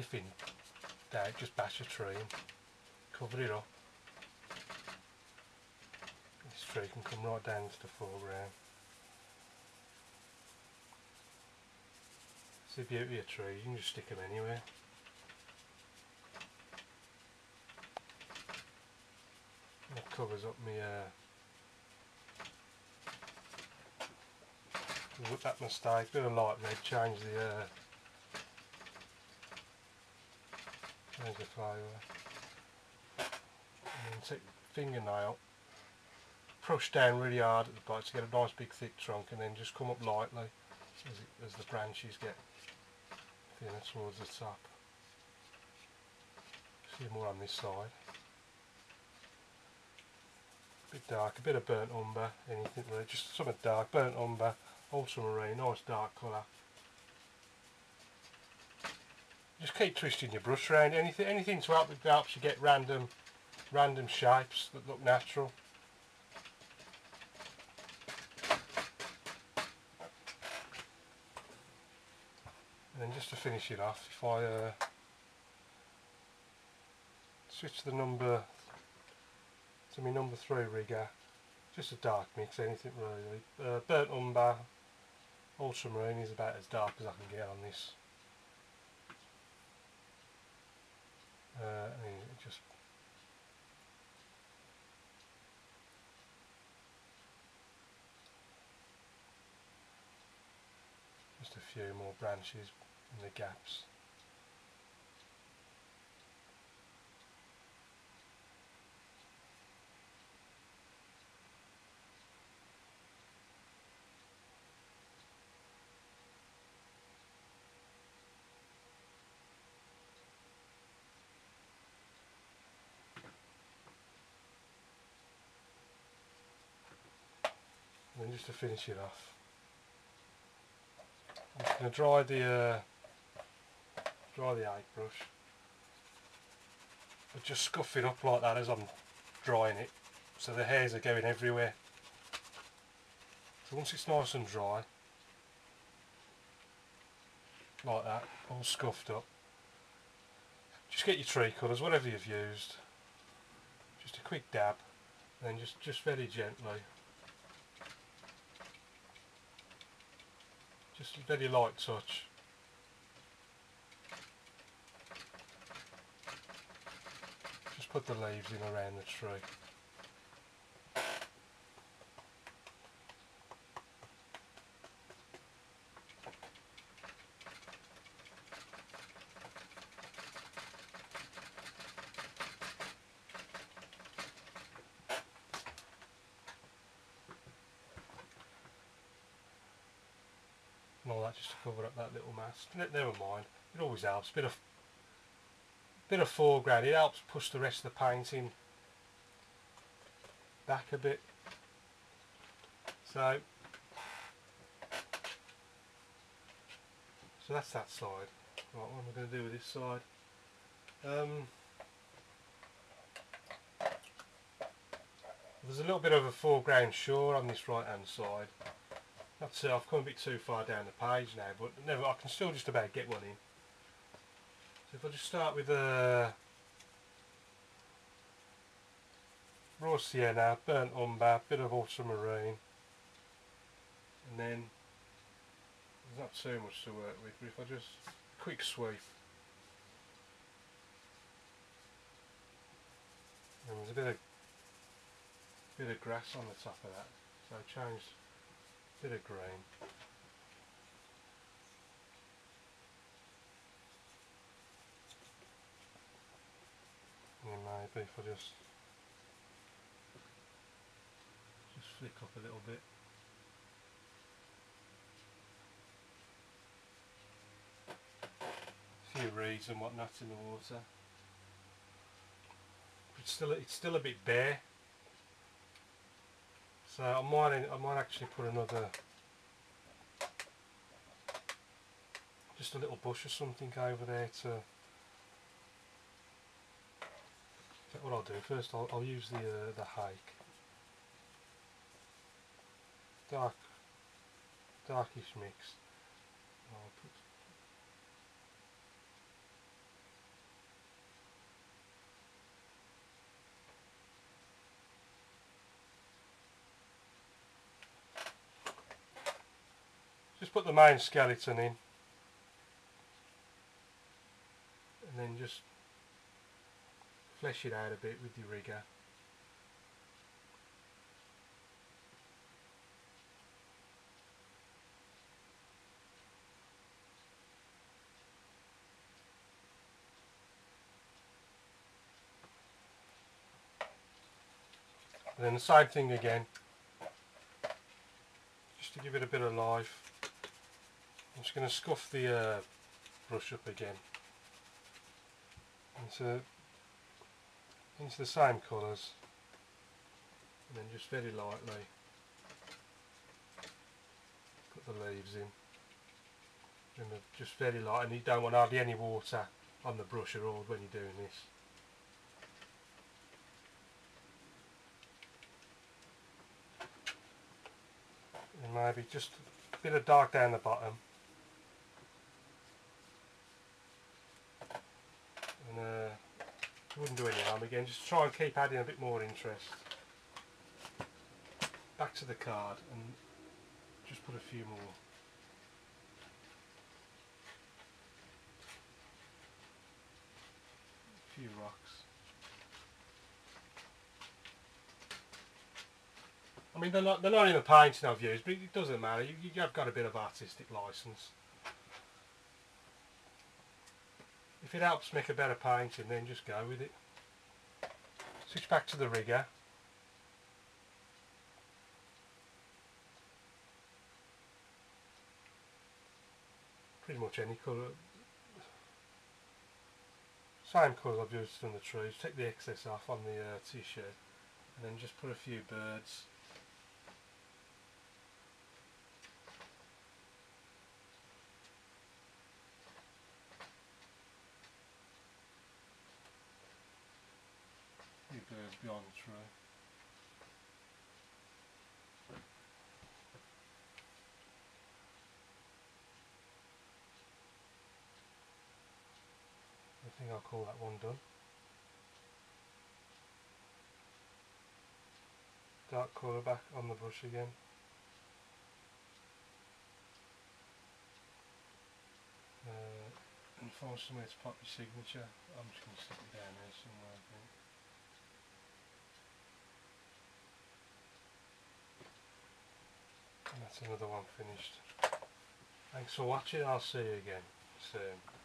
if in doubt just bash a tree and cover it up. This tree can come right down to the foreground. It's the beauty of trees, you can just stick them anywhere. That covers up my uh, that mistake, bit of light red, change the uh, flavour. And then take fingernail, push down really hard at the bottom to get a nice big thick trunk and then just come up lightly as, it, as the branches get thinner towards the top. See more on this side. A bit dark, a bit of burnt umber, anything really, just something dark, burnt umber, ultramarine, nice dark colour. Just keep twisting your brush around, anything anything to help helps you get random random shapes that look natural. And then just to finish it off, if I uh, switch the number to my number three rigger, just a dark mix, anything really. Uh, burnt umber, ultramarine is about as dark as I can get on this. Uh, just just a few more branches in the gaps. Just to finish it off, I'm just going to dry the uh, dry the eye brush. But just scuff it up like that as I'm drying it, so the hairs are going everywhere. So once it's nice and dry, like that, all scuffed up, just get your tree colours, whatever you've used, just a quick dab, and then just, just very gently Just a very light touch. Just put the leaves in around the tree. And all that just to cover up that little mask. Never mind, it always helps. Bit of bit of foreground, it helps push the rest of the painting back a bit. So, so that's that side. Right, what am I going to do with this side? Um, there's a little bit of a foreground shore on this right hand side. That's uh, I've come a bit too far down the page now, but never. I can still just about get one in. So if I just start with a uh, raw sienna, burnt umber, bit of ultramarine, and then there's not too much to work with. But if I just quick sweep, and there's a bit of bit of grass on the top of that, so I changed bit of green. And maybe if I just just flick up a little bit. A few reeds and whatnot in the water. It's still it's still a bit bare so I might, I might actually put another, just a little bush or something over there to, what I'll do first, I'll, I'll use the uh, the hike. dark, darkish mix. I'll put just put the main skeleton in and then just flesh it out a bit with your rigger And then the same thing again. Just to give it a bit of life. I'm just going to scuff the uh, brush up again. Into, into the same colours. And then just very lightly put the leaves in. And just very light and you don't want hardly any water on the brush at all when you're doing this. and maybe just a bit of dark down the bottom and uh, wouldn't do any harm again just try and keep adding a bit more interest back to the card and just put a few more a few rocks I mean, they're not, they're not in the painting I've used, but it doesn't matter. You, you have got a bit of artistic license. If it helps make a better painting, then just go with it. Switch back to the rigger. Pretty much any colour. Same colours I've used on the trees. Take the excess off on the uh, t-shirt and then just put a few birds birds beyond. I think I'll call that one done. Dark colour back on the brush again. Uh, and find somewhere to pop your signature. I'm just going to stick it down here somewhere I think. That's another one finished. Thanks for watching, I'll see you again soon.